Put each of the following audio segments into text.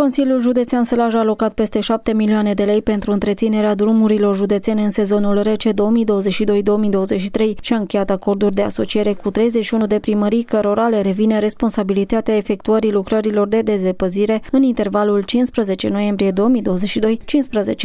Consiliul Județean Sălaj a alocat peste 7 milioane de lei pentru întreținerea drumurilor județene în sezonul rece 2022-2023 și a încheiat acorduri de asociere cu 31 de primării cărora le revine responsabilitatea efectuării lucrărilor de dezepăzire în intervalul 15 noiembrie 2022-15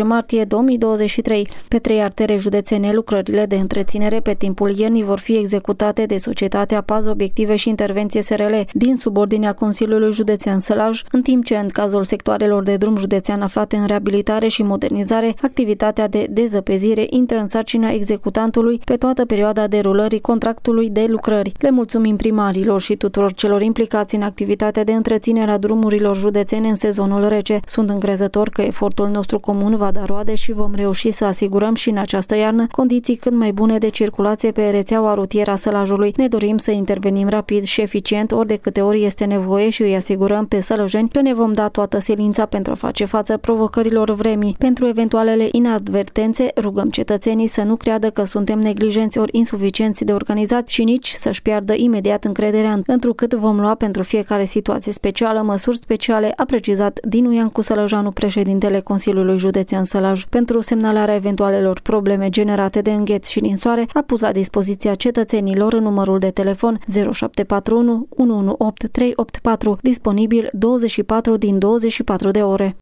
martie 2023. Pe trei artere județene, lucrările de întreținere pe timpul iernii vor fi executate de Societatea Pază Obiective și Intervenție SRL din subordinea Consiliului Județean Sălaj, în timp ce în cazul sectoarelor de drum județean aflate în reabilitare și modernizare, activitatea de dezăpezire intră în sarcina executantului pe toată perioada derulării contractului de lucrări. Le mulțumim primarilor și tuturor celor implicați în activitatea de întreținere a drumurilor județene în sezonul rece. Sunt încrezător că efortul nostru comun va da roade și vom reuși să asigurăm și în această iarnă condiții cât mai bune de circulație pe rețeaua rutieră a Sălajului. Ne dorim să intervenim rapid și eficient ori de câte ori este nevoie și îi asigurăm pe sălăjeni că ne vom da toată silința pentru a face față provocărilor vremii. Pentru eventualele inadvertențe, rugăm cetățenii să nu creadă că suntem neglijenți ori insuficienți de organizat și nici să-și piardă imediat încrederea, întrucât vom lua pentru fiecare situație specială măsuri speciale, a precizat Dinu Iancu Sălăjanu, președintele Consiliului Județean Sălaj. Pentru semnalarea eventualelor probleme generate de îngheț și ninsoare, a pus la dispoziția cetățenilor în numărul de telefon 0741 118 384, disponibil 24 din 24 de ore.